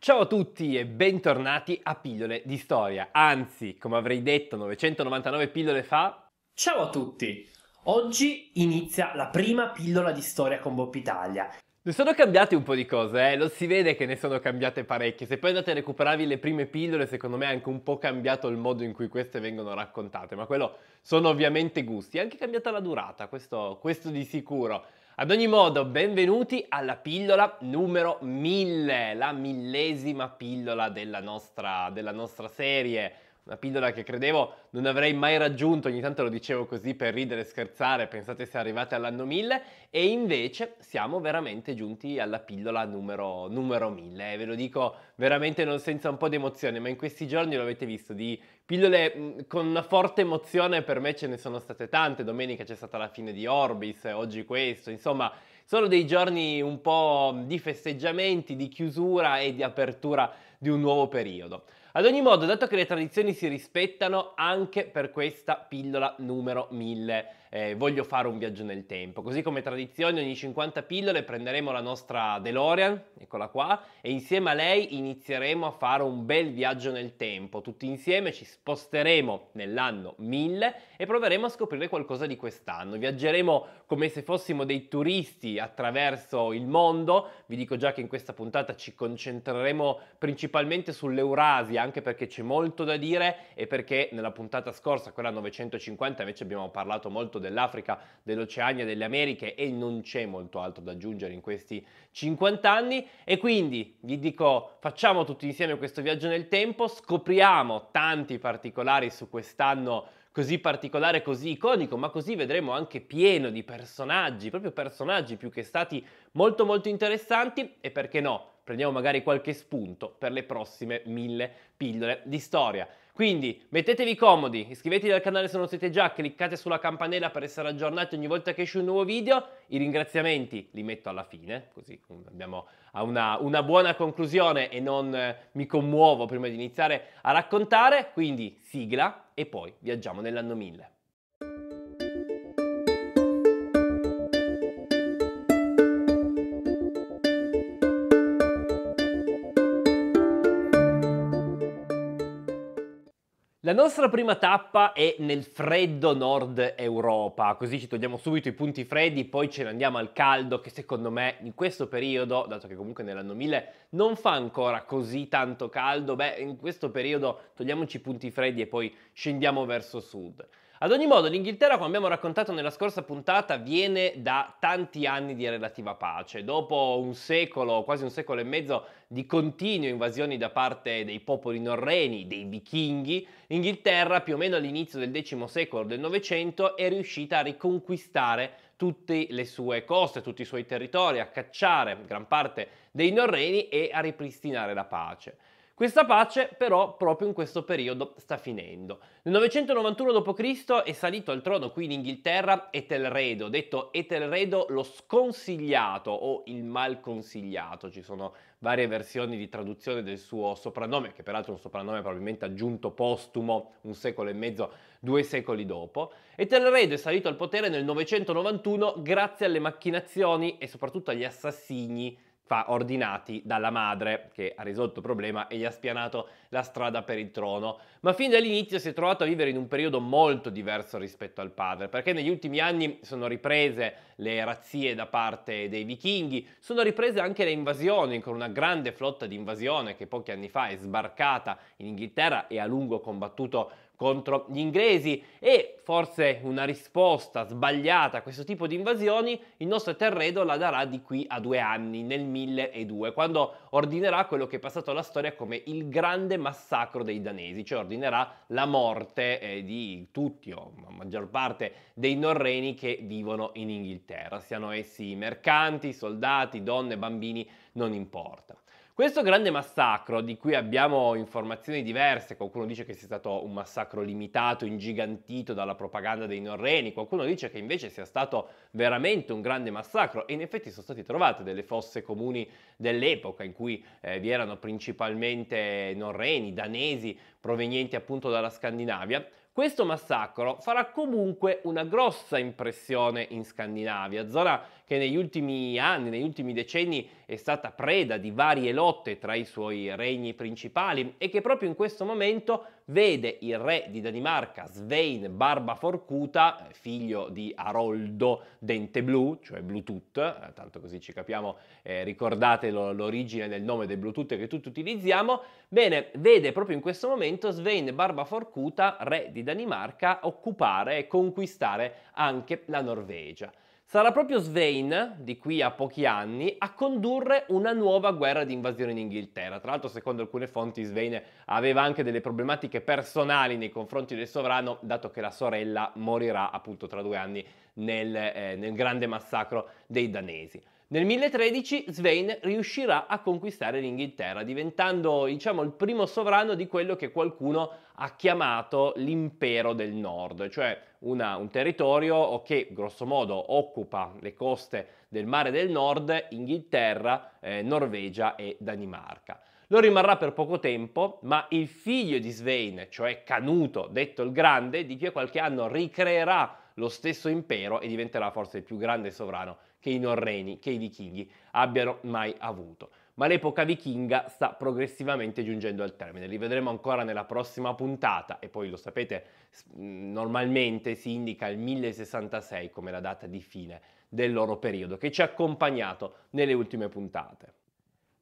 Ciao a tutti e bentornati a Pillole di Storia. Anzi, come avrei detto 999 pillole fa... Ciao a tutti! Oggi inizia la prima pillola di storia con Bob Italia. Ne sono cambiate un po' di cose, eh? lo si vede che ne sono cambiate parecchie. Se poi andate a recuperarvi le prime pillole, secondo me è anche un po' cambiato il modo in cui queste vengono raccontate, ma quello sono ovviamente gusti. È anche cambiata la durata, questo, questo di sicuro. Ad ogni modo, benvenuti alla pillola numero 1000, la millesima pillola della nostra, della nostra serie. Una pillola che credevo non avrei mai raggiunto, ogni tanto lo dicevo così per ridere e scherzare, pensate se arrivate all'anno 1000 e invece siamo veramente giunti alla pillola numero, numero 1000 e ve lo dico veramente non senza un po' di emozione, ma in questi giorni lo avete visto, di pillole mh, con una forte emozione per me ce ne sono state tante, domenica c'è stata la fine di Orbis, oggi questo, insomma sono dei giorni un po' di festeggiamenti, di chiusura e di apertura di un nuovo periodo. Ad ogni modo, dato che le tradizioni si rispettano anche per questa pillola numero 1000, eh, voglio fare un viaggio nel tempo. Così come tradizione, ogni 50 pillole prenderemo la nostra DeLorean, eccola qua, e insieme a lei inizieremo a fare un bel viaggio nel tempo. Tutti insieme ci sposteremo nell'anno 1000 e proveremo a scoprire qualcosa di quest'anno. Viaggeremo come se fossimo dei turisti attraverso il mondo. Vi dico già che in questa puntata ci concentreremo principalmente sull'Eurasia, anche perché c'è molto da dire e perché nella puntata scorsa, quella 950, invece abbiamo parlato molto molto dell'Africa, dell'Oceania, delle Americhe e non c'è molto altro da aggiungere in questi 50 anni. E quindi vi dico facciamo tutti insieme questo viaggio nel tempo, scopriamo tanti particolari su quest'anno così particolare, così iconico, ma così vedremo anche pieno di personaggi, proprio personaggi più che stati molto molto interessanti. E perché no, prendiamo magari qualche spunto per le prossime mille pillole di storia. Quindi mettetevi comodi, iscrivetevi al canale se non siete già, cliccate sulla campanella per essere aggiornati ogni volta che esce un nuovo video. I ringraziamenti li metto alla fine, così abbiamo una, una buona conclusione e non eh, mi commuovo prima di iniziare a raccontare. Quindi sigla e poi viaggiamo nell'anno 1000. La nostra prima tappa è nel freddo nord Europa, così ci togliamo subito i punti freddi, poi ce ne andiamo al caldo che secondo me in questo periodo, dato che comunque nell'anno 1000 non fa ancora così tanto caldo, beh in questo periodo togliamoci i punti freddi e poi scendiamo verso sud. Ad ogni modo, l'Inghilterra, come abbiamo raccontato nella scorsa puntata, viene da tanti anni di relativa pace. Dopo un secolo, quasi un secolo e mezzo di continue invasioni da parte dei popoli norreni, dei vichinghi, l'Inghilterra, più o meno all'inizio del X secolo del Novecento, è riuscita a riconquistare tutte le sue coste, tutti i suoi territori, a cacciare gran parte dei norreni e a ripristinare la pace. Questa pace però proprio in questo periodo sta finendo. Nel 991 d.C. è salito al trono qui in Inghilterra Etelredo, detto Etelredo lo sconsigliato o il mal consigliato. Ci sono varie versioni di traduzione del suo soprannome, che peraltro è un soprannome probabilmente aggiunto postumo un secolo e mezzo, due secoli dopo. Etelredo è salito al potere nel 991 grazie alle macchinazioni e soprattutto agli assassini fa ordinati dalla madre che ha risolto il problema e gli ha spianato la strada per il trono. Ma fin dall'inizio si è trovato a vivere in un periodo molto diverso rispetto al padre, perché negli ultimi anni sono riprese le razzie da parte dei vichinghi, sono riprese anche le invasioni con una grande flotta di invasione che pochi anni fa è sbarcata in Inghilterra e a lungo combattuto contro gli inglesi e forse una risposta sbagliata a questo tipo di invasioni il nostro Terredo la darà di qui a due anni, nel 1002, quando ordinerà quello che è passato alla storia come il grande massacro dei danesi, cioè ordinerà la morte eh, di tutti o la maggior parte dei norreni che vivono in Inghilterra, siano essi mercanti, soldati, donne, bambini, non importa. Questo grande massacro, di cui abbiamo informazioni diverse, qualcuno dice che sia stato un massacro limitato, ingigantito dalla propaganda dei norreni, qualcuno dice che invece sia stato veramente un grande massacro e in effetti sono state trovate delle fosse comuni dell'epoca in cui eh, vi erano principalmente norreni, danesi, provenienti appunto dalla Scandinavia. Questo massacro farà comunque una grossa impressione in Scandinavia, zona che negli ultimi anni, negli ultimi decenni è stata preda di varie lotte tra i suoi regni principali e che proprio in questo momento vede il re di Danimarca Svein Barba Forcuta, figlio di Aroldo Dente Blu, cioè Bluetooth, eh, tanto così ci capiamo, eh, ricordate lo, l'origine del nome del Bluetooth che tutti utilizziamo, bene, vede proprio in questo momento Svein Barba Forcuta, re di Danimarca, occupare e conquistare anche la Norvegia. Sarà proprio Svein, di qui a pochi anni, a condurre una nuova guerra di invasione in Inghilterra. Tra l'altro, secondo alcune fonti, Svein aveva anche delle problematiche personali nei confronti del sovrano, dato che la sorella morirà appunto tra due anni nel, eh, nel grande massacro dei danesi. Nel 1013 Svein riuscirà a conquistare l'Inghilterra, diventando diciamo, il primo sovrano di quello che qualcuno ha chiamato l'impero del nord, cioè una, un territorio che grosso modo occupa le coste del mare del nord, Inghilterra, eh, Norvegia e Danimarca. Lo rimarrà per poco tempo, ma il figlio di Svein, cioè Canuto, detto il Grande, di qui a qualche anno ricreerà lo stesso impero e diventerà forse il più grande sovrano che i norreni, che i vichinghi abbiano mai avuto. Ma l'epoca vichinga sta progressivamente giungendo al termine, li vedremo ancora nella prossima puntata e poi lo sapete, normalmente si indica il 1066 come la data di fine del loro periodo che ci ha accompagnato nelle ultime puntate.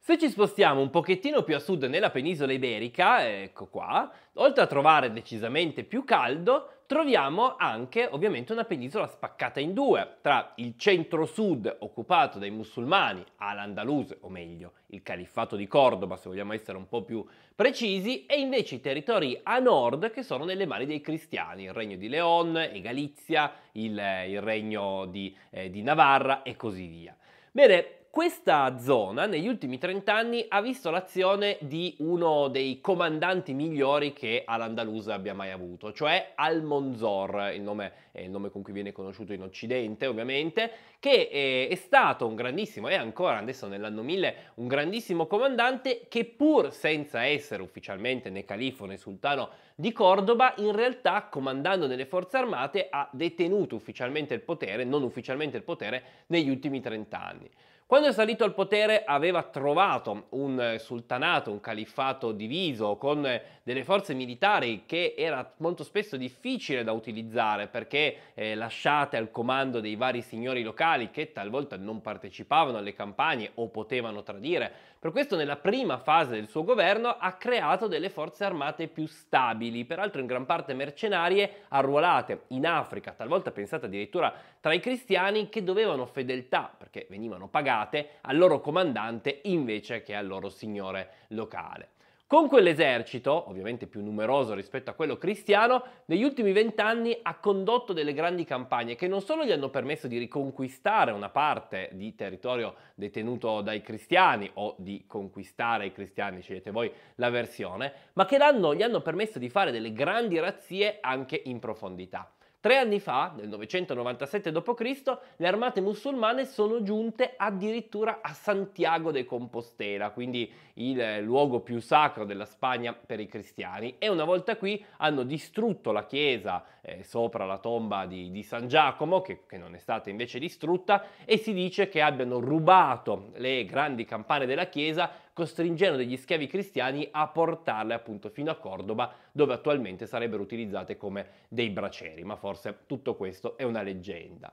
Se ci spostiamo un pochettino più a sud nella penisola iberica, ecco qua, oltre a trovare decisamente più caldo, troviamo anche ovviamente una penisola spaccata in due, tra il centro-sud occupato dai musulmani al-Andalus, o meglio, il califfato di Cordoba, se vogliamo essere un po' più precisi, e invece i territori a nord che sono nelle mani dei cristiani, il regno di Leon e Galizia, il, il regno di, eh, di Navarra e così via. Bene, questa zona negli ultimi 30 anni ha visto l'azione di uno dei comandanti migliori che Al-Andalusa abbia mai avuto, cioè Al-Monzor, il nome è il nome con cui viene conosciuto in Occidente ovviamente, che è, è stato un grandissimo, e ancora adesso nell'anno 1000, un grandissimo comandante che pur senza essere ufficialmente né califo né sultano di Cordoba, in realtà comandando nelle forze armate ha detenuto ufficialmente il potere, non ufficialmente il potere, negli ultimi 30 anni. Quando è salito al potere aveva trovato un sultanato, un califfato diviso con delle forze militari che era molto spesso difficile da utilizzare perché eh, lasciate al comando dei vari signori locali che talvolta non partecipavano alle campagne o potevano tradire. Per questo nella prima fase del suo governo ha creato delle forze armate più stabili, peraltro in gran parte mercenarie, arruolate in Africa, talvolta pensate addirittura tra i cristiani che dovevano fedeltà perché venivano pagate al loro comandante invece che al loro signore locale. Con quell'esercito, ovviamente più numeroso rispetto a quello cristiano, negli ultimi vent'anni ha condotto delle grandi campagne che non solo gli hanno permesso di riconquistare una parte di territorio detenuto dai cristiani o di conquistare i cristiani, scegliete voi la versione, ma che gli hanno permesso di fare delle grandi razzie anche in profondità. Tre anni fa, nel 997 d.C., le armate musulmane sono giunte addirittura a Santiago de Compostela, quindi il luogo più sacro della Spagna per i cristiani, e una volta qui hanno distrutto la chiesa eh, sopra la tomba di, di San Giacomo, che, che non è stata invece distrutta, e si dice che abbiano rubato le grandi campane della chiesa costringendo degli schiavi cristiani a portarle appunto fino a Cordoba, dove attualmente sarebbero utilizzate come dei bracieri, ma forse tutto questo è una leggenda.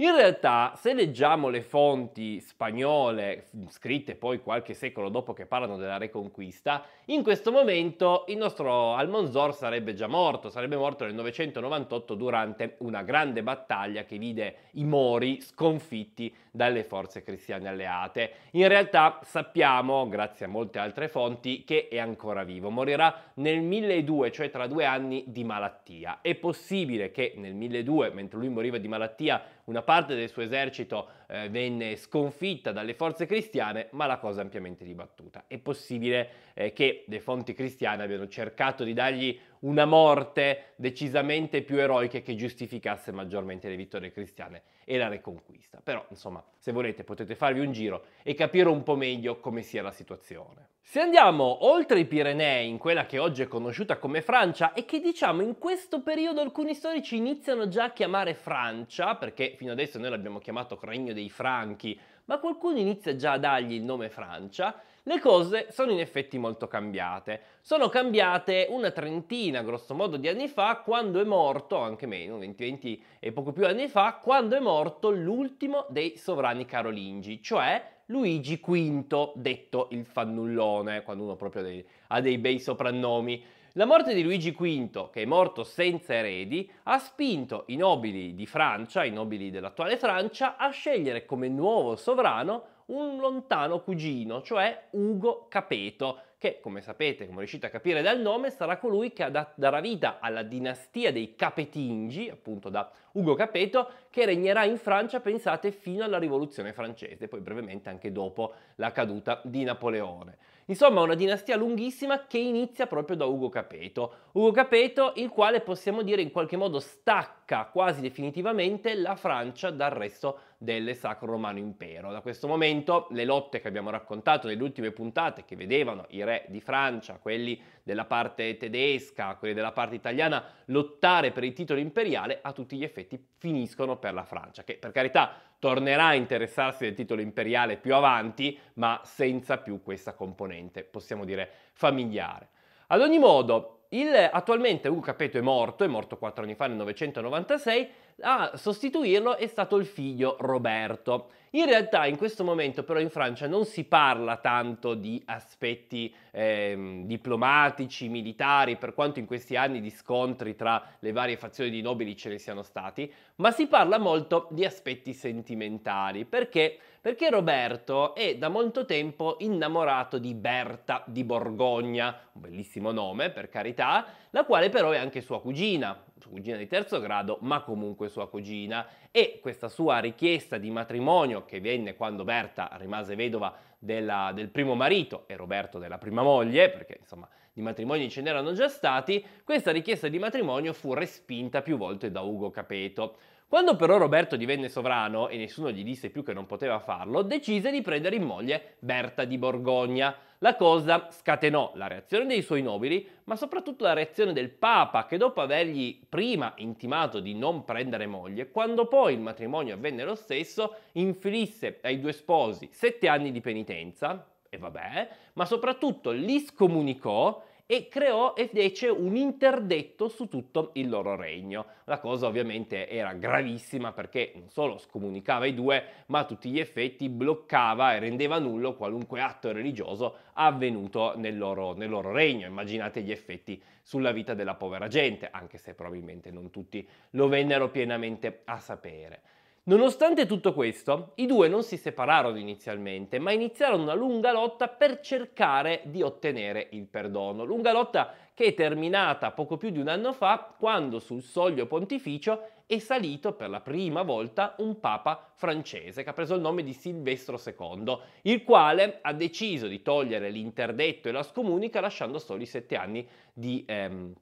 In realtà, se leggiamo le fonti spagnole, scritte poi qualche secolo dopo che parlano della Reconquista, in questo momento il nostro Almonzor sarebbe già morto, sarebbe morto nel 998 durante una grande battaglia che vide i Mori sconfitti dalle forze cristiane alleate. In realtà sappiamo, grazie a molte altre fonti, che è ancora vivo. Morirà nel 1200, cioè tra due anni di malattia. È possibile che nel 1200, mentre lui moriva di malattia, una parte del suo esercito eh, venne sconfitta dalle forze cristiane, ma la cosa è ampiamente dibattuta. È possibile eh, che le fonti cristiane abbiano cercato di dargli una morte decisamente più eroica che giustificasse maggiormente le vittorie cristiane e la reconquista. Però, insomma, se volete potete farvi un giro e capire un po' meglio come sia la situazione. Se andiamo oltre i Pirenei, in quella che oggi è conosciuta come Francia e che diciamo in questo periodo alcuni storici iniziano già a chiamare Francia, perché fino adesso noi l'abbiamo chiamato Regno dei Franchi ma qualcuno inizia già a dargli il nome Francia, le cose sono in effetti molto cambiate. Sono cambiate una trentina, grosso modo, di anni fa, quando è morto, anche meno, 20-20 e poco più anni fa, quando è morto l'ultimo dei sovrani carolingi, cioè Luigi V, detto il fannullone, quando uno proprio dei, ha dei bei soprannomi. La morte di Luigi V, che è morto senza eredi, ha spinto i nobili di Francia, i nobili dell'attuale Francia, a scegliere come nuovo sovrano un lontano cugino, cioè Ugo Capeto, che come sapete, come riuscite a capire dal nome, sarà colui che darà vita alla dinastia dei Capetingi, appunto da Ugo Capeto, che regnerà in Francia, pensate, fino alla rivoluzione francese, poi brevemente anche dopo la caduta di Napoleone. Insomma, una dinastia lunghissima che inizia proprio da Ugo Capeto. Ugo Capeto, il quale possiamo dire in qualche modo stacca quasi definitivamente la Francia dal resto del Sacro Romano Impero. Da questo momento le lotte che abbiamo raccontato nelle ultime puntate, che vedevano i re di Francia, quelli della parte tedesca, quelli della parte italiana, lottare per il titolo imperiale, a tutti gli effetti finiscono per la Francia, che per carità tornerà a interessarsi del titolo imperiale più avanti, ma senza più questa componente, possiamo dire, familiare. Ad ogni modo, il, attualmente Ugo Capeto è morto, è morto quattro anni fa nel 996, a sostituirlo è stato il figlio Roberto. In realtà in questo momento però in Francia non si parla tanto di aspetti eh, diplomatici, militari, per quanto in questi anni di scontri tra le varie fazioni di nobili ce ne siano stati, ma si parla molto di aspetti sentimentali. Perché? Perché Roberto è da molto tempo innamorato di Berta di Borgogna, un bellissimo nome per carità, la quale però è anche sua cugina, sua cugina di terzo grado, ma comunque sua cugina, e questa sua richiesta di matrimonio che venne quando Berta rimase vedova della, del primo marito e Roberto della prima moglie, perché insomma di matrimoni ce n'erano già stati, questa richiesta di matrimonio fu respinta più volte da Ugo Capeto. Quando però Roberto divenne sovrano e nessuno gli disse più che non poteva farlo, decise di prendere in moglie Berta di Borgogna. La cosa scatenò la reazione dei suoi nobili, ma soprattutto la reazione del Papa, che dopo avergli prima intimato di non prendere moglie, quando poi il matrimonio avvenne lo stesso, inflisse ai due sposi sette anni di penitenza, e vabbè, ma soprattutto li scomunicò e creò e fece un interdetto su tutto il loro regno. La cosa ovviamente era gravissima perché non solo scomunicava i due, ma a tutti gli effetti bloccava e rendeva nullo qualunque atto religioso avvenuto nel loro, nel loro regno. Immaginate gli effetti sulla vita della povera gente, anche se probabilmente non tutti lo vennero pienamente a sapere. Nonostante tutto questo, i due non si separarono inizialmente, ma iniziarono una lunga lotta per cercare di ottenere il perdono. Lunga lotta che è terminata poco più di un anno fa, quando sul soglio pontificio è salito per la prima volta un papa francese che ha preso il nome di Silvestro II, il quale ha deciso di togliere l'interdetto e la scomunica lasciando soli sette anni di, ehm,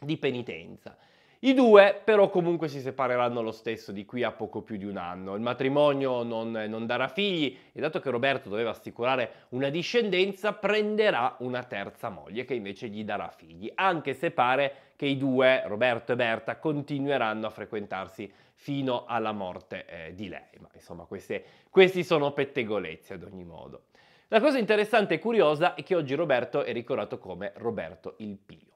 di penitenza. I due però comunque si separeranno lo stesso di qui a poco più di un anno. Il matrimonio non, non, darà figli e dato che Roberto doveva assicurare una discendenza prenderà una terza moglie che invece gli darà figli, anche se pare che i due, Roberto e Berta, continueranno a frequentarsi fino alla morte eh, di lei. Ma insomma queste, questi sono pettegolezzi ad ogni modo. La cosa interessante e curiosa è che oggi Roberto è ricordato come Roberto il Pio.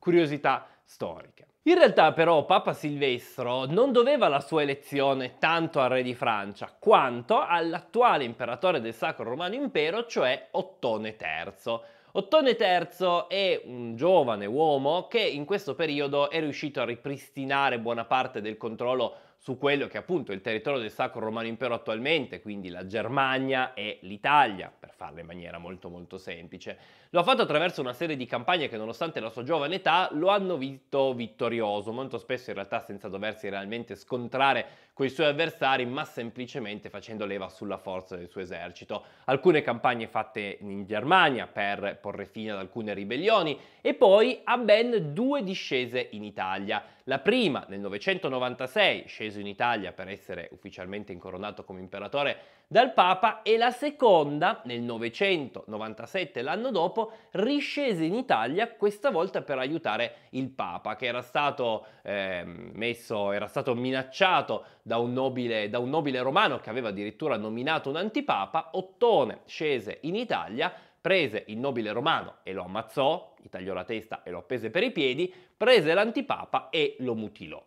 Curiosità storiche. In realtà però Papa Silvestro non doveva la sua elezione tanto al re di Francia quanto all'attuale imperatore del Sacro Romano Impero, cioè Ottone III. Ottone III è un giovane uomo che in questo periodo è riuscito a ripristinare buona parte del controllo su quello che è appunto il territorio del Sacro Romano Impero attualmente, quindi la Germania e l'Italia, per farla in maniera molto molto semplice. Lo ha fatto attraverso una serie di campagne che nonostante la sua giovane età lo hanno visto vittorioso, molto spesso in realtà senza doversi realmente scontrare con i suoi avversari, ma semplicemente facendo leva sulla forza del suo esercito. Alcune campagne fatte in Germania per porre fine ad alcune ribellioni e poi ha ben due discese in Italia. La prima nel 996, sceso in Italia per essere ufficialmente incoronato come imperatore dal Papa e la seconda, nel 997, l'anno dopo, riscese in Italia, questa volta per aiutare il Papa, che era stato, eh, messo, era stato minacciato da un, nobile, da un nobile romano che aveva addirittura nominato un antipapa. Ottone scese in Italia, prese il nobile romano e lo ammazzò, gli tagliò la testa e lo appese per i piedi, prese l'antipapa e lo mutilò.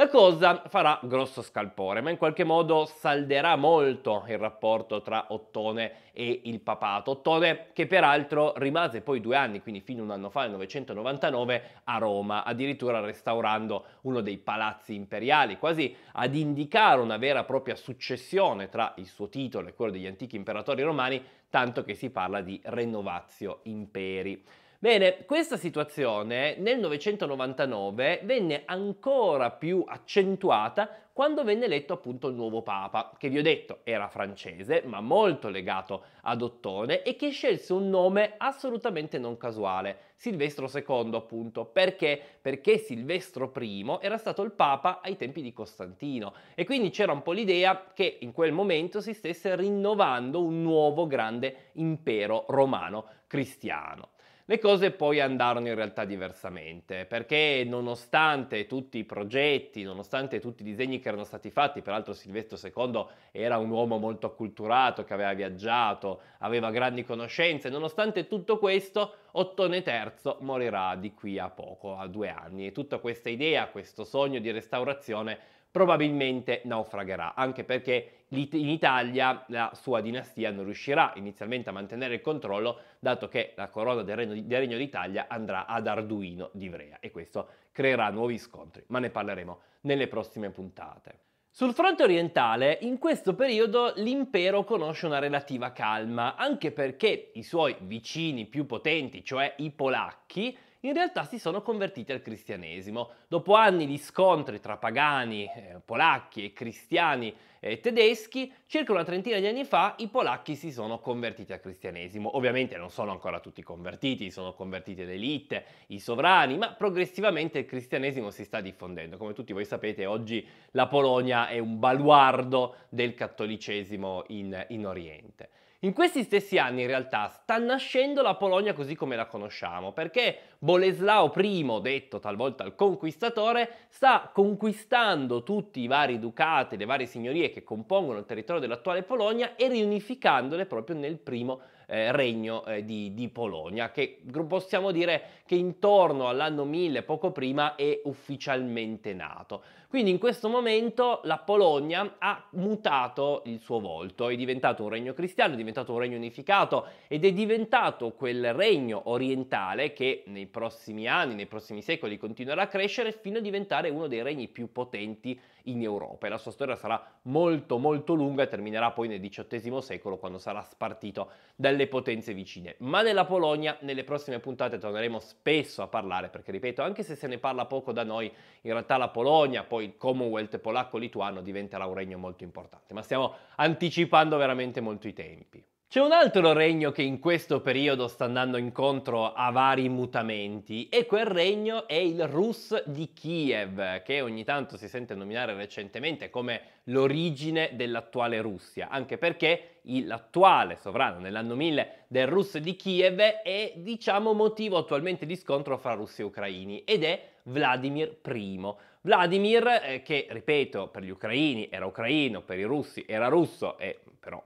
La cosa farà grosso scalpore, ma in qualche modo salderà molto il rapporto tra Ottone e il papato. Ottone che peraltro rimase poi due anni, quindi fino a un anno fa, nel 999, a Roma, addirittura restaurando uno dei palazzi imperiali, quasi ad indicare una vera e propria successione tra il suo titolo e quello degli antichi imperatori romani, tanto che si parla di renovatio imperi. Bene, questa situazione nel 999 venne ancora più accentuata quando venne eletto appunto il nuovo Papa, che vi ho detto era francese, ma molto legato ad Ottone e che scelse un nome assolutamente non casuale, Silvestro II appunto. Perché? Perché Silvestro I era stato il Papa ai tempi di Costantino e quindi c'era un po' l'idea che in quel momento si stesse rinnovando un nuovo grande impero romano cristiano. Le cose poi andarono in realtà diversamente, perché nonostante tutti i progetti, nonostante tutti i disegni che erano stati fatti, peraltro Silvestro II era un uomo molto acculturato, che aveva viaggiato, aveva grandi conoscenze, nonostante tutto questo, Ottone III morirà di qui a poco, a due anni, e tutta questa idea, questo sogno di restaurazione probabilmente naufragherà, anche perché in Italia la sua dinastia non riuscirà inizialmente a mantenere il controllo, dato che la corona del Regno, del Regno d'Italia andrà ad Arduino di Ivrea e questo creerà nuovi scontri, ma ne parleremo nelle prossime puntate. Sul fronte orientale, in questo periodo l'impero conosce una relativa calma, anche perché i suoi vicini più potenti, cioè i polacchi, in realtà si sono convertiti al cristianesimo. Dopo anni di scontri tra pagani, eh, polacchi e cristiani eh, tedeschi, circa una trentina di anni fa i polacchi si sono convertiti al cristianesimo. Ovviamente non sono ancora tutti convertiti, sono convertiti l'elite, i sovrani, ma progressivamente il cristianesimo si sta diffondendo. Come tutti voi sapete, oggi la Polonia è un baluardo del cattolicesimo in, in Oriente. In questi stessi anni in realtà sta nascendo la Polonia così come la conosciamo, perché Boleslao I, detto talvolta il conquistatore, sta conquistando tutti i vari ducati, le varie signorie che compongono il territorio dell'attuale Polonia e riunificandole proprio nel primo eh, regno eh, di, di, Polonia, che possiamo dire che intorno all'anno 1000, poco prima, è ufficialmente nato. Quindi in questo momento la Polonia ha mutato il suo volto, è diventato un regno cristiano, è diventato un regno unificato ed è diventato quel regno orientale che nei prossimi anni, nei prossimi secoli continuerà a crescere fino a diventare uno dei regni più potenti in Europa e la sua storia sarà molto molto lunga e terminerà poi nel XVIII secolo quando sarà spartito dalle potenze vicine. Ma della Polonia nelle prossime puntate torneremo spesso a parlare perché ripeto anche se se ne parla poco da noi in realtà la Polonia poi il Commonwealth polacco-lituano diventerà un regno molto importante ma stiamo anticipando veramente molto i tempi. C'è un altro regno che in questo periodo sta andando incontro a vari mutamenti e quel regno è il Rus di Kiev, che ogni tanto si sente nominare recentemente come l'origine dell'attuale Russia, anche perché l'attuale sovrano nell'anno 1000 del Rus di Kiev è diciamo motivo attualmente di scontro fra russi e ucraini ed è Vladimir I. Vladimir eh, che ripeto per gli ucraini era ucraino, per i russi era russo e però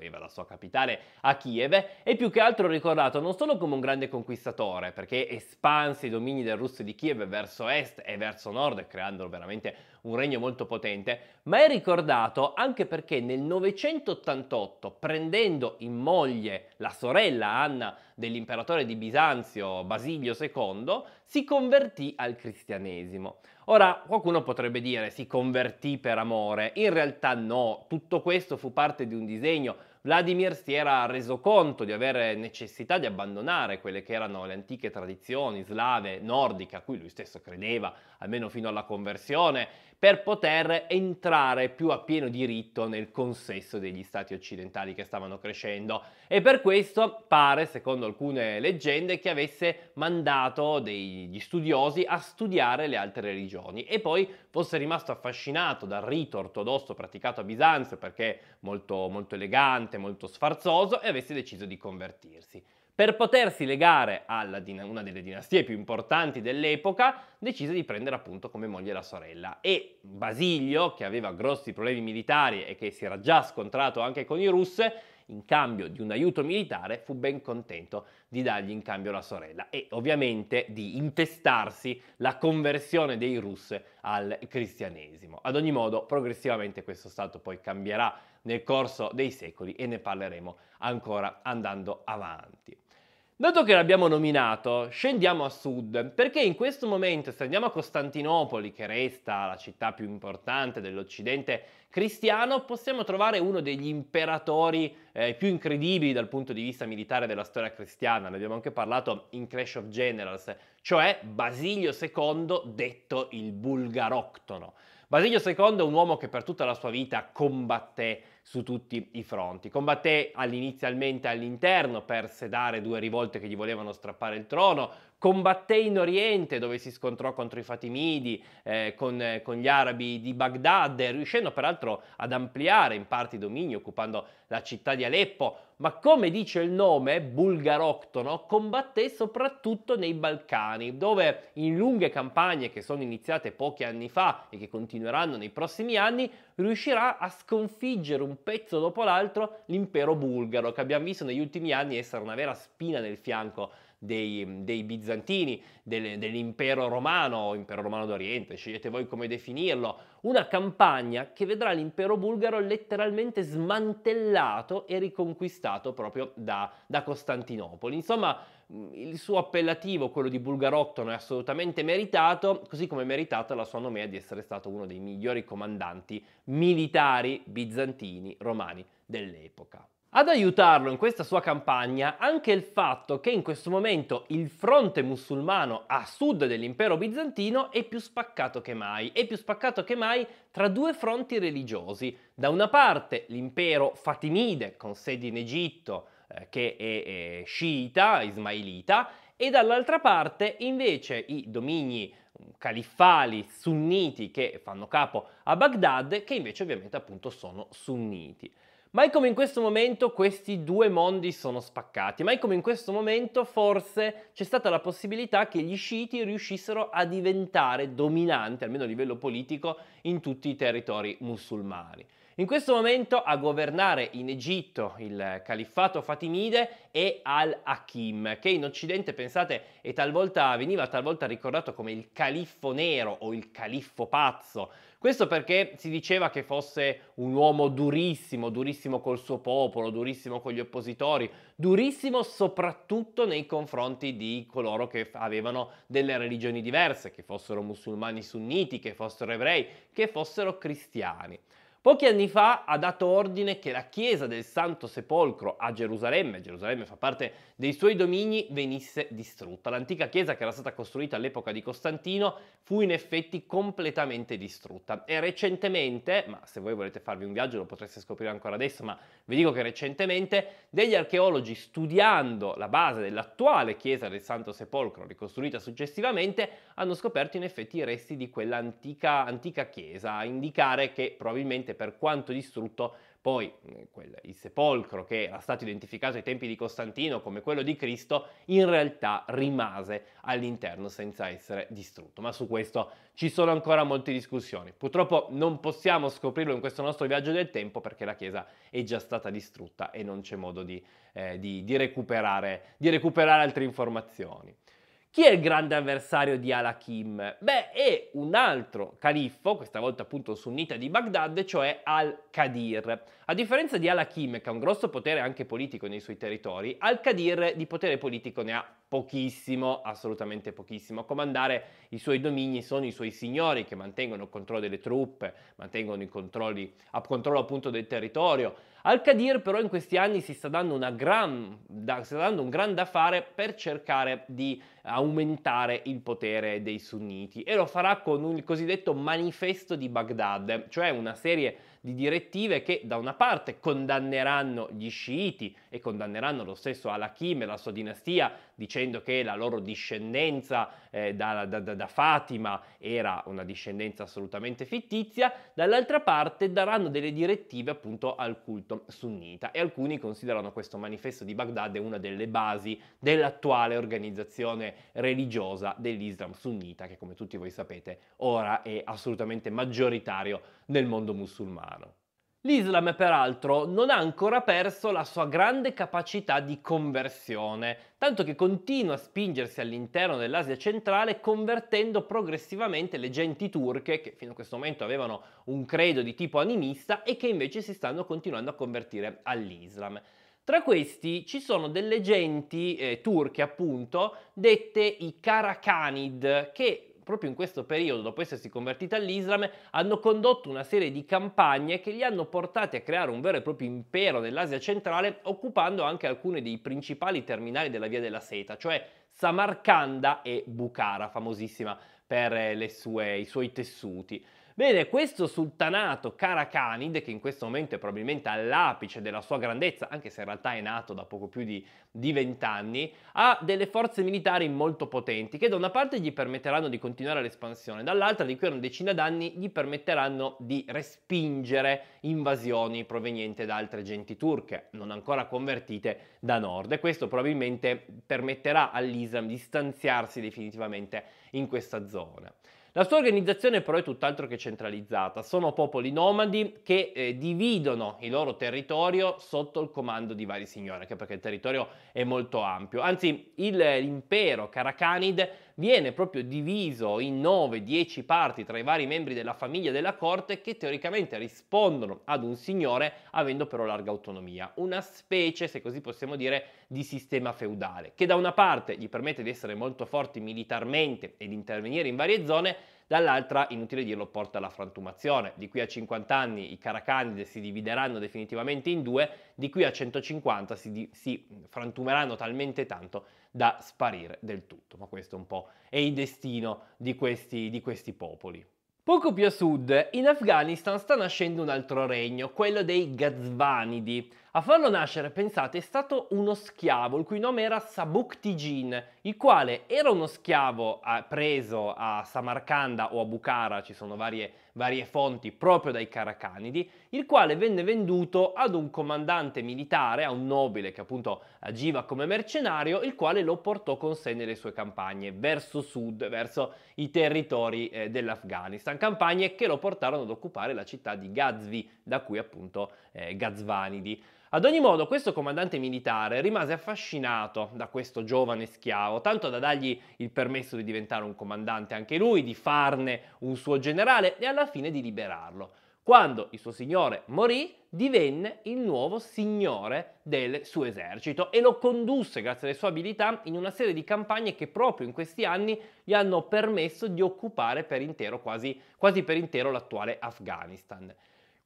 aveva la sua capitale a Kiev, è più che altro ricordato non solo come un grande conquistatore, perché espanse i domini del russo di Kiev verso est e verso nord, creando veramente un regno molto potente, ma è ricordato anche perché nel 988, prendendo in moglie la sorella Anna dell'imperatore di Bisanzio Basilio II, si convertì al cristianesimo. Ora, qualcuno potrebbe dire si convertì per amore, in realtà no, tutto questo fu parte di un disegno Vladimir si era reso conto di avere necessità di abbandonare quelle che erano le antiche tradizioni slave, nordiche, a cui lui stesso credeva, almeno fino alla conversione, per poter entrare più a pieno diritto nel consesso degli stati occidentali che stavano crescendo e per questo pare, secondo alcune leggende, che avesse mandato degli studiosi a studiare le altre religioni e poi fosse rimasto affascinato dal rito ortodosso praticato a Bisanzio perché molto, molto elegante, molto sfarzoso e avesse deciso di convertirsi. Per potersi legare a una delle dinastie più importanti dell'epoca, decise di prendere appunto come moglie la sorella. E Basilio, che aveva grossi problemi militari e che si era già scontrato anche con i russe, in cambio di un aiuto militare fu ben contento di dargli in cambio la sorella e ovviamente di intestarsi la conversione dei russe al cristianesimo. Ad ogni modo, progressivamente questo stato poi cambierà nel corso dei secoli e ne parleremo ancora andando avanti. Dato che l'abbiamo nominato, scendiamo a sud, perché in questo momento, se andiamo a Costantinopoli, che resta la città più importante dell'Occidente cristiano, possiamo trovare uno degli imperatori eh, più incredibili dal punto di vista militare della storia cristiana. Ne abbiamo anche parlato in Clash of Generals, cioè Basilio II, detto il Bulgaroctono. Basilio II è un uomo che per tutta la sua vita combatté su tutti i fronti. Combatté inizialmente all'interno per sedare due rivolte che gli volevano strappare il trono, combatté in Oriente dove si scontrò contro i Fatimidi, eh, con, eh, con, gli arabi di Baghdad, riuscendo peraltro ad ampliare in parte i domini, occupando la città di Aleppo, ma come dice il nome, bulgaroctono, combatté soprattutto nei Balcani, dove in lunghe campagne che sono iniziate pochi anni fa e che continueranno nei prossimi anni, riuscirà a sconfiggere un pezzo dopo l'altro l'impero bulgaro, che abbiamo visto negli ultimi anni essere una vera spina nel fianco dei, dei bizantini, del, dell'impero romano impero romano d'Oriente, scegliete voi come definirlo, una campagna che vedrà l'impero bulgaro letteralmente smantellato e riconquistato proprio da, da Costantinopoli. Insomma, il suo appellativo, quello di Bulgaroctono, è assolutamente meritato, così come è meritata la sua nomea di essere stato uno dei migliori comandanti militari bizantini romani dell'epoca. Ad aiutarlo in questa sua campagna anche il fatto che in questo momento il fronte musulmano a sud dell'impero bizantino è più spaccato che mai, è più spaccato che mai tra due fronti religiosi. Da una parte l'impero fatimide con sede in Egitto che è, è sciita, ismailita, e dall'altra parte invece i domini califfali sunniti che fanno capo a Baghdad che invece ovviamente appunto sono sunniti. Mai come in questo momento questi due mondi sono spaccati, mai come in questo momento forse c'è stata la possibilità che gli sciiti riuscissero a diventare dominanti, almeno a livello politico, in tutti i territori musulmani. In questo momento a governare in Egitto il califfato fatimide è Al-Hakim, che in Occidente, pensate, talvolta, veniva talvolta ricordato come il califfo nero o il califfo pazzo, questo perché si diceva che fosse un uomo durissimo, durissimo col suo popolo, durissimo con gli oppositori, durissimo soprattutto nei confronti di coloro che avevano delle religioni diverse, che fossero musulmani sunniti, che fossero ebrei, che fossero cristiani. Pochi anni fa ha dato ordine che la chiesa del Santo Sepolcro a Gerusalemme, Gerusalemme fa parte dei suoi domini, venisse distrutta. L'antica chiesa che era stata costruita all'epoca di Costantino fu in effetti completamente distrutta e recentemente, ma se voi volete farvi un viaggio lo potreste scoprire ancora adesso, ma vi dico che recentemente degli archeologi studiando la base dell'attuale chiesa del Santo Sepolcro ricostruita successivamente hanno scoperto in effetti i resti di quella antica, antica chiesa, a indicare che probabilmente ovviamente per quanto distrutto poi quel, il sepolcro che era stato identificato ai tempi di Costantino come quello di Cristo in realtà rimase all'interno senza essere distrutto. Ma su questo ci sono ancora molte discussioni. Purtroppo non possiamo scoprirlo in questo nostro viaggio del tempo perché la chiesa è già stata distrutta e non c'è modo di, eh, di, di, recuperare, di recuperare altre informazioni. Chi è il grande avversario di Al-Hakim? Beh, è un altro califfo, questa volta appunto sunnita di Baghdad, cioè Al-Qadir. A differenza di Al-Hakim, che ha un grosso potere anche politico nei suoi territori, Al-Qadir di potere politico ne ha pochissimo, assolutamente pochissimo. A comandare i suoi domini sono i suoi signori che mantengono il controllo delle truppe, mantengono i controlli, a controllo appunto del territorio, Al-Qadir però in questi anni si sta dando, gran, da, sta dando un gran da fare per cercare di aumentare il potere dei sunniti e lo farà con il cosiddetto manifesto di Baghdad, cioè una serie di direttive che da una parte condanneranno gli sciiti e condanneranno lo stesso Al-Hakim e la sua dinastia dicendo che la loro discendenza eh, da, da, da, Fatima era una discendenza assolutamente fittizia, dall'altra parte daranno delle direttive appunto al culto sunnita e alcuni considerano questo manifesto di Baghdad una delle basi dell'attuale organizzazione religiosa dell'Islam sunnita che come tutti voi sapete ora è assolutamente maggioritario nel mondo musulmano. L'Islam peraltro non ha ancora perso la sua grande capacità di conversione, tanto che continua a spingersi all'interno dell'Asia centrale convertendo progressivamente le genti turche che fino a questo momento avevano un credo di tipo animista e che invece si stanno continuando a convertire all'Islam. Tra questi ci sono delle genti eh, turche appunto dette i Karakanid che proprio in questo periodo, dopo essersi convertiti all'Islam, hanno condotto una serie di campagne che li hanno portati a creare un vero e proprio impero nell'Asia centrale, occupando anche alcuni dei principali terminali della Via della Seta, cioè Samarcanda e Bukhara, famosissima per sue, i suoi tessuti. Bene, questo sultanato Karakanid, che in questo momento è probabilmente all'apice della sua grandezza, anche se in realtà è nato da poco più di, di 20 anni, ha delle forze militari molto potenti che da una parte gli permetteranno di continuare l'espansione, dall'altra di qui a una decina d'anni gli permetteranno di respingere invasioni provenienti da altre genti turche, non ancora convertite da nord. E questo probabilmente permetterà all'Islam di stanziarsi definitivamente in questa zona. La sua organizzazione però è tutt'altro che centralizzata, sono popoli nomadi che eh, dividono il loro territorio sotto il comando di vari signori, anche perché il territorio è molto ampio. Anzi, il, l'impero Karakanid viene proprio diviso in 9-10 parti tra i vari membri della famiglia della corte che teoricamente rispondono ad un signore avendo però larga autonomia, una specie, se così possiamo dire, di sistema feudale, che da una parte gli permette di essere molto forti militarmente e di intervenire in varie zone, dall'altra, inutile dirlo, porta alla frantumazione. Di qui a 50 anni i Caracanide si divideranno definitivamente in due, di qui a 150 si, di- si frantumeranno talmente tanto da sparire del tutto, ma questo un po' è il destino di questi, di questi popoli. Poco più a sud, in Afghanistan sta nascendo un altro regno, quello dei Ghazvanidi. A farlo nascere, pensate, è stato uno schiavo, il cui nome era Sabuktigin, il quale era uno schiavo eh, preso a Samarcanda o a Bukhara, ci sono varie, varie fonti, proprio dai Karakanidi, il quale venne venduto ad un comandante militare, a un nobile che appunto agiva come mercenario, il quale lo portò con sé nelle sue campagne verso sud, verso i territori eh, dell'Afghanistan, campagne che lo portarono ad occupare la città di Ghazvi, da cui appunto eh, Ghazvanidi. Ad ogni modo, questo comandante militare rimase affascinato da questo giovane schiavo, tanto da dargli il permesso di diventare un comandante anche lui, di farne un suo generale e alla fine di liberarlo. Quando il suo signore morì, divenne il nuovo signore del suo esercito e lo condusse, grazie alle sue abilità, in una serie di campagne che proprio in questi anni gli hanno permesso di occupare per intero, quasi, quasi per intero l'attuale Afghanistan.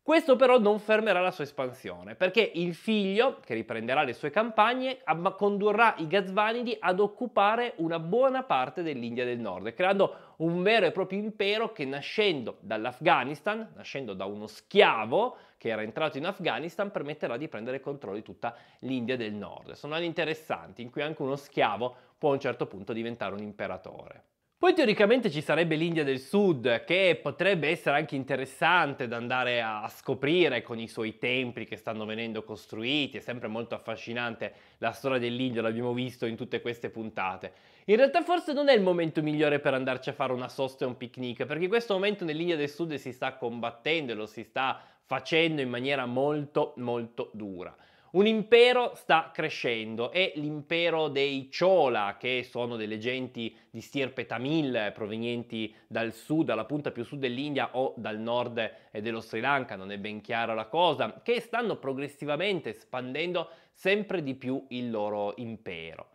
Questo però non fermerà la sua espansione, perché il figlio, che riprenderà le sue campagne, condurrà i Ghazvanidi ad occupare una buona parte dell'India del Nord, creando un vero e proprio impero che nascendo dall'Afghanistan, nascendo da uno schiavo che era entrato in Afghanistan, permetterà di prendere controllo di tutta l'India del Nord. Sono anni interessanti in cui anche uno schiavo può a un certo punto diventare un imperatore. Poi teoricamente ci sarebbe l'India del Sud che potrebbe essere anche interessante da andare a scoprire con i suoi templi che stanno venendo costruiti, è sempre molto affascinante la storia dell'India, l'abbiamo visto in tutte queste puntate. In realtà forse non è il momento migliore per andarci a fare una sosta e un picnic, perché in questo momento nell'India del Sud si sta combattendo e lo si sta facendo in maniera molto molto dura. Un impero sta crescendo, è l'impero dei Chola, che sono delle genti di stirpe tamil provenienti dal sud, dalla punta più sud dell'India o dal nord dello Sri Lanka, non è ben chiara la cosa, che stanno progressivamente espandendo sempre di più il loro impero.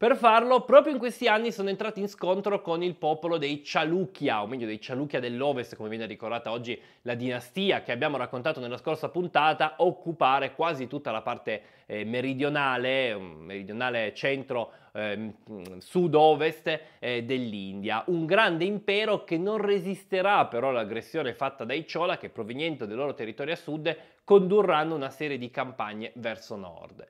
Per farlo, proprio in questi anni sono entrati in scontro con il popolo dei Cialukya, o meglio dei Cialukya dell'Ovest, come viene ricordata oggi la dinastia che abbiamo raccontato nella scorsa puntata, occupare quasi tutta la parte eh, meridionale, meridionale centro eh, sud-ovest eh, dell'India. Un grande impero che non resisterà però all'aggressione fatta dai Chola che provenienti dai loro territori a sud condurranno una serie di campagne verso nord.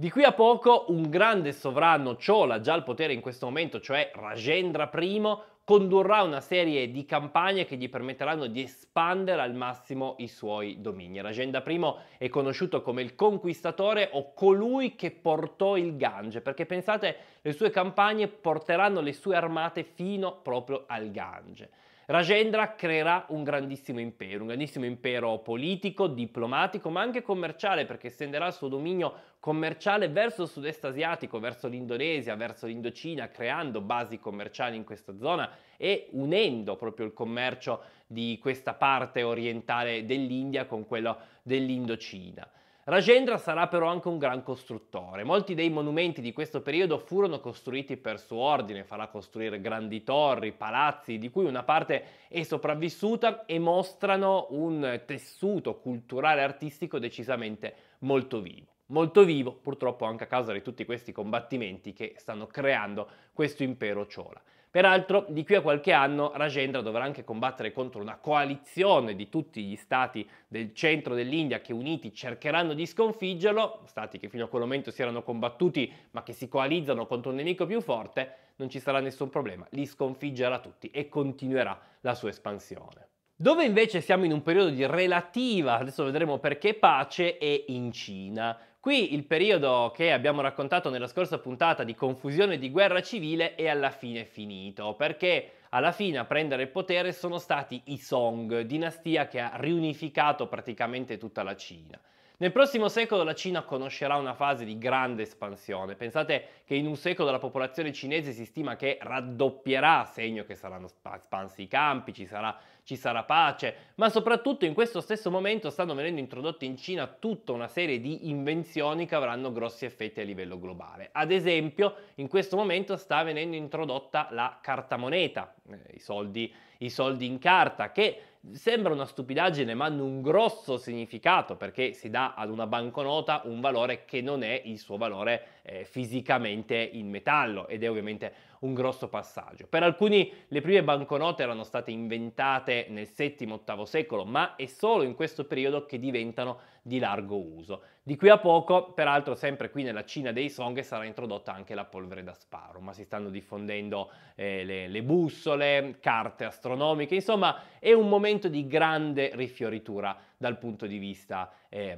Di qui a poco un grande sovrano Chola, già al potere in questo momento, cioè Rajendra I, condurrà una serie di campagne che gli permetteranno di espandere al massimo i suoi domini. Rajendra I è conosciuto come il conquistatore o colui che portò il Gange, perché pensate, le sue campagne porteranno le sue armate fino proprio al Gange. Rajendra creerà un grandissimo impero, un grandissimo impero politico, diplomatico, ma anche commerciale, perché estenderà il suo dominio commerciale verso il sud-est asiatico, verso l'Indonesia, verso l'Indocina, creando basi commerciali in questa zona e unendo proprio il commercio di questa parte orientale dell'India con quello dell'Indocina. Rajendra sarà però anche un gran costruttore. Molti dei monumenti di questo periodo furono costruiti per suo ordine, farà costruire grandi torri, palazzi, di cui una parte è sopravvissuta e mostrano un tessuto culturale e artistico decisamente molto vivo. Molto vivo, purtroppo anche a causa di tutti questi combattimenti che stanno creando questo impero Chola. Peraltro, di qui a qualche anno Rajendra dovrà anche combattere contro una coalizione di tutti gli stati del centro dell'India che uniti cercheranno di sconfiggerlo, stati che fino a quel momento si erano combattuti ma che si coalizzano contro un nemico più forte, non ci sarà nessun problema, li sconfiggerà tutti e continuerà la sua espansione. Dove invece siamo in un periodo di relativa, adesso vedremo perché pace, è in Cina. Qui il periodo che abbiamo raccontato nella scorsa puntata di confusione e di guerra civile è alla fine finito, perché alla fine a prendere il potere sono stati i Song, dinastia che ha riunificato praticamente tutta la Cina. Nel prossimo secolo la Cina conoscerà una fase di grande espansione. Pensate che in un secolo la popolazione cinese si stima che raddoppierà, segno che saranno espansi i campi, ci sarà, ci sarà pace, ma soprattutto in questo stesso momento stanno venendo introdotte in Cina tutta una serie di invenzioni che avranno grossi effetti a livello globale. Ad esempio, in questo momento sta venendo introdotta la carta moneta, eh, i soldi, i soldi in carta, che Sembra una stupidaggine, ma hanno un grosso significato perché si dà ad una banconota un valore che non è il suo valore eh, fisicamente in metallo ed è ovviamente un grosso passaggio. Per alcuni le prime banconote erano state inventate nel VII-VIII secolo, ma è solo in questo periodo che diventano di largo uso. Di qui a poco, peraltro sempre qui nella Cina dei Song, sarà introdotta anche la polvere da sparo, ma si stanno diffondendo eh, le, le bussole, carte astronomiche, insomma è un momento di grande rifioritura dal punto di vista eh,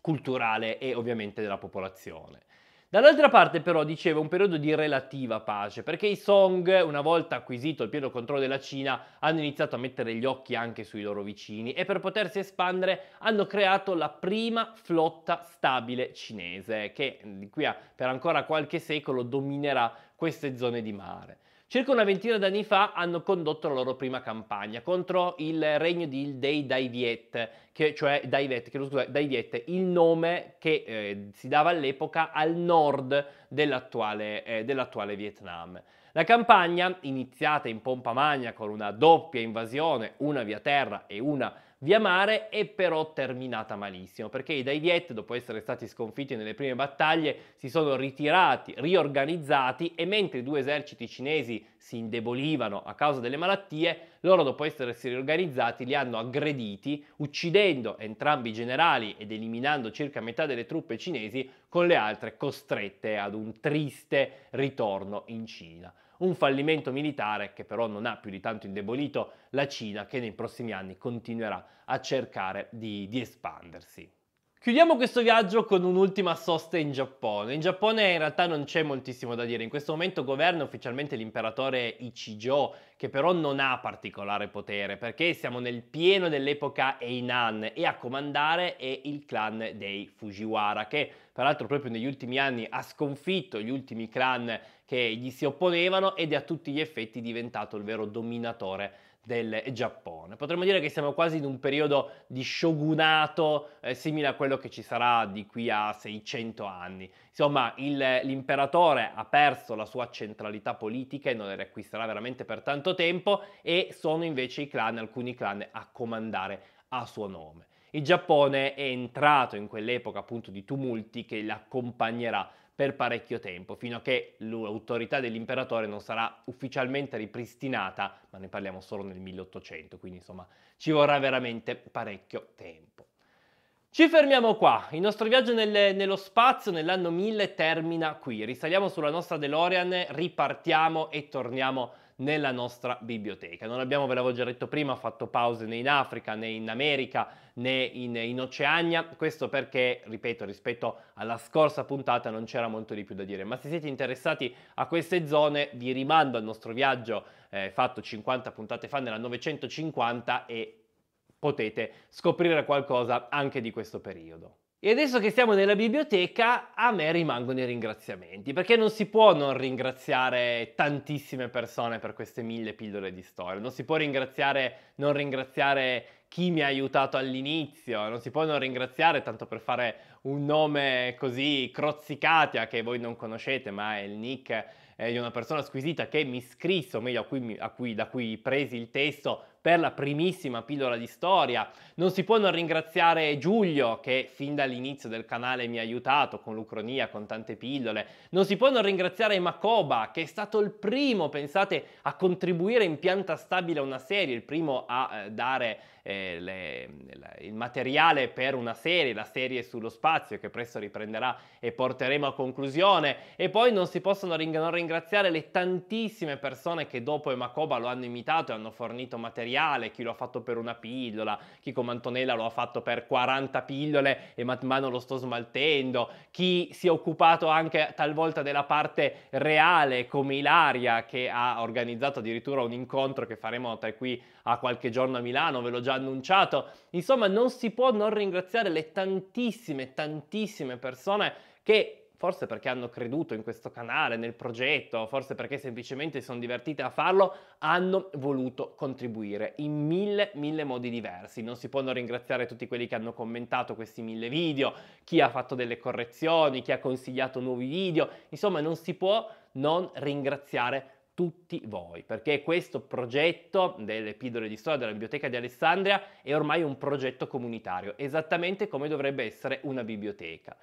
culturale e ovviamente della popolazione. Dall'altra parte però dicevo un periodo di relativa pace, perché i Song, una volta acquisito il pieno controllo della Cina, hanno iniziato a mettere gli occhi anche sui loro vicini e per potersi espandere hanno creato la prima flotta stabile cinese, che di qui a per ancora qualche secolo dominerà queste zone di mare. Circa una ventina d'anni fa hanno condotto la loro prima campagna contro il regno di, dei Dai Viet, che, cioè Dai Viet, che, scusa, Dai Viet, il nome che eh, si dava all'epoca al nord dell'attuale, eh, dell'attuale Vietnam. La campagna, iniziata in pompa magna con una doppia invasione, una via terra e una Via Mare è però terminata malissimo perché i Dai Viet, dopo essere stati sconfitti nelle prime battaglie, si sono ritirati, riorganizzati e mentre i due eserciti cinesi si indebolivano a causa delle malattie, loro dopo essersi riorganizzati li hanno aggrediti, uccidendo entrambi i generali ed eliminando circa metà delle truppe cinesi, con le altre costrette ad un triste ritorno in Cina un fallimento militare che però non ha più di tanto indebolito la Cina che nei prossimi anni continuerà a cercare di, di espandersi. Chiudiamo questo viaggio con un'ultima sosta in Giappone. In Giappone in realtà non c'è moltissimo da dire, in questo momento governa ufficialmente l'imperatore Ichijo, che però non ha particolare potere, perché siamo nel pieno dell'epoca Einan e a comandare è il clan dei Fujiwara, che peraltro proprio negli ultimi anni ha sconfitto gli ultimi clan che gli si opponevano ed è a tutti gli effetti diventato il vero dominatore del Giappone. Potremmo dire che siamo quasi in un periodo di shogunato eh, simile a quello che ci sarà di qui a 600 anni. Insomma, il, l'imperatore ha perso la sua centralità politica e non la riacquisterà veramente per tanto tempo e sono invece i clan, alcuni clan, a comandare a suo nome. Il Giappone è entrato in quell'epoca appunto di tumulti che l'accompagnerà per parecchio tempo, fino a che l'autorità dell'imperatore non sarà ufficialmente ripristinata, ma ne parliamo solo nel 1800, quindi insomma ci vorrà veramente parecchio tempo. Ci fermiamo qua, il nostro viaggio nel, nello spazio nell'anno 1000 termina qui, risaliamo sulla nostra DeLorean, ripartiamo e torniamo nella nostra biblioteca. Non abbiamo, ve l'avevo già detto prima, fatto pause né in Africa né in America né in, in, Oceania, questo perché, ripeto, rispetto alla scorsa puntata non c'era molto di più da dire, ma se siete interessati a queste zone vi rimando al nostro viaggio eh, fatto 50 puntate fa nella 950 e potete scoprire qualcosa anche di questo periodo. E adesso che siamo nella biblioteca, a me rimangono i ringraziamenti, perché non si può non ringraziare tantissime persone per queste mille pillole di storia, non si può ringraziare, non ringraziare chi mi ha aiutato all'inizio, non si può non ringraziare, tanto per fare un nome così Crozzicatia che voi non conoscete, ma è il nick eh, di una persona squisita che mi scrisse, o meglio a cui, a cui, da cui presi il testo per la primissima pillola di storia. Non si può non ringraziare Giulio che fin dall'inizio del canale mi ha aiutato con l'Ucronia, con tante pillole. Non si può non ringraziare Macoba che è stato il primo, pensate, a contribuire in pianta stabile a una serie, il primo a eh, dare eh, le, le, il materiale per una serie, la serie sullo spazio che presto riprenderà e porteremo a conclusione. E poi non si possono ring- non ringraziare le tantissime persone che dopo Emacoba lo hanno imitato e hanno fornito materiale materiale, chi lo ha fatto per una pillola, chi con Antonella lo ha fatto per 40 pillole e man mano lo sto smaltendo, chi si è occupato anche talvolta della parte reale come Ilaria che ha organizzato addirittura un incontro che faremo tra qui a qualche giorno a Milano, ve l'ho già annunciato. Insomma, non si può non ringraziare le tantissime, tantissime persone che forse perché hanno creduto in questo canale, nel progetto, forse perché semplicemente si sono divertite a farlo, hanno voluto contribuire in mille, mille modi diversi. Non si può non ringraziare tutti quelli che hanno commentato questi mille video, chi ha fatto delle correzioni, chi ha consigliato nuovi video, insomma non si può non ringraziare tutti voi, perché questo progetto delle pillole di storia della Biblioteca di Alessandria è ormai un progetto comunitario, esattamente come dovrebbe essere una biblioteca.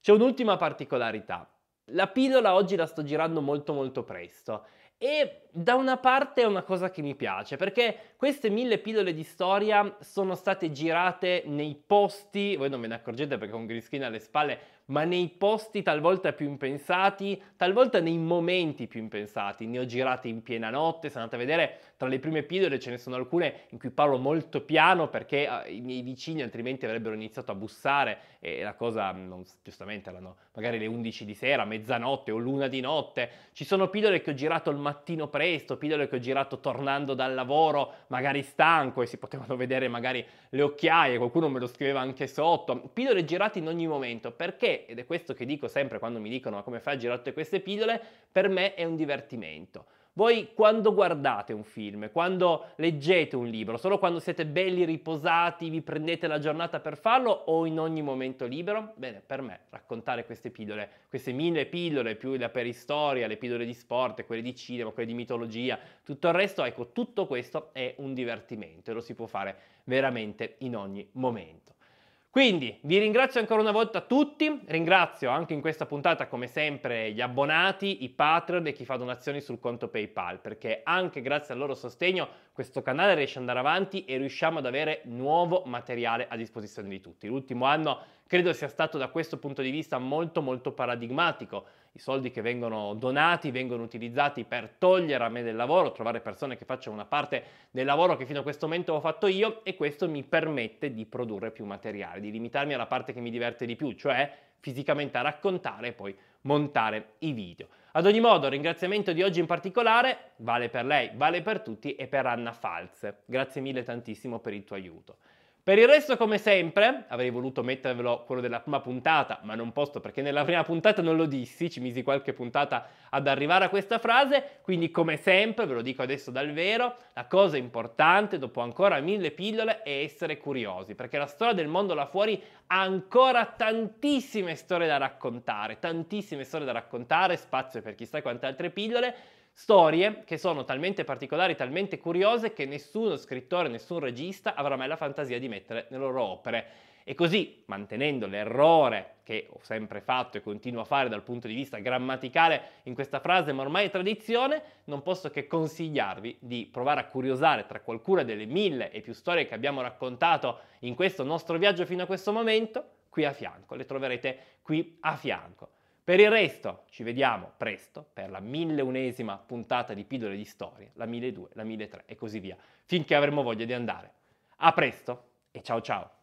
C'è un'ultima particolarità. La pillola oggi la sto girando molto molto presto e da una parte è una cosa che mi piace perché queste mille pillole di storia sono state girate nei posti, voi non ve ne accorgete perché ho un green screen alle spalle, ma nei posti talvolta più impensati, talvolta nei momenti più impensati. Ne ho girate in piena notte, se andate a vedere tra le prime pillole ce ne sono alcune in cui parlo molto piano perché uh, i miei vicini altrimenti avrebbero iniziato a bussare e la cosa, non, giustamente erano magari le 11 di sera, mezzanotte o l'una di notte. Ci sono pillole che ho girato il mattino presto, pillole che ho girato tornando dal lavoro, magari stanco e si potevano vedere magari le occhiaie, qualcuno me lo scriveva anche sotto. Pillole girate in ogni momento perché ed è questo che dico sempre quando mi dicono ma come fai a girare tutte queste pillole, per me è un divertimento. Voi quando guardate un film, quando leggete un libro, solo quando siete belli riposati, vi prendete la giornata per farlo o in ogni momento libero? Bene, per me raccontare queste pillole, queste mille pillole, più la peristoria, le pillole di sport, quelle di cinema, quelle di mitologia, tutto il resto, ecco, tutto questo è un divertimento e lo si può fare veramente in ogni momento. Quindi vi ringrazio ancora una volta tutti, ringrazio anche in questa puntata come sempre gli abbonati, i Patreon e chi fa donazioni sul conto PayPal, perché anche grazie al loro sostegno questo canale riesce ad andare avanti e riusciamo ad avere nuovo materiale a disposizione di tutti. L'ultimo anno credo sia stato da questo punto di vista molto molto paradigmatico i soldi che vengono donati vengono utilizzati per togliere a me del lavoro, trovare persone che facciano una parte del lavoro che fino a questo momento ho fatto io e questo mi permette di produrre più materiale, di limitarmi alla parte che mi diverte di più, cioè fisicamente a raccontare e poi montare i video. Ad ogni modo, il ringraziamento di oggi in particolare vale per lei, vale per tutti e per Anna Falz. Grazie mille tantissimo per il tuo aiuto. Per il resto, come sempre, avrei voluto mettervelo quello della prima puntata, ma non posso perché nella prima puntata non lo dissi, ci misi qualche puntata ad arrivare a questa frase, quindi come sempre, ve lo dico adesso dal vero, la cosa importante dopo ancora mille pillole è essere curiosi, perché la storia del mondo là fuori ha ancora tantissime storie da raccontare, tantissime storie da raccontare, spazio per chissà quante altre pillole, Storie che sono talmente particolari, talmente curiose che nessuno scrittore, nessun regista avrà mai la fantasia di mettere nelle loro opere. E così, mantenendo l'errore che ho sempre fatto e continuo a fare dal punto di vista grammaticale in questa frase, ma ormai è tradizione, non posso che consigliarvi di provare a curiosare tra qualcuna delle mille e più storie che abbiamo raccontato in questo nostro viaggio fino a questo momento, qui a fianco. Le troverete qui a fianco. Per il resto ci vediamo presto per la milleunesima puntata di Pillole di Storia, la 1002, la 1003 e così via, finché avremo voglia di andare. A presto e ciao ciao!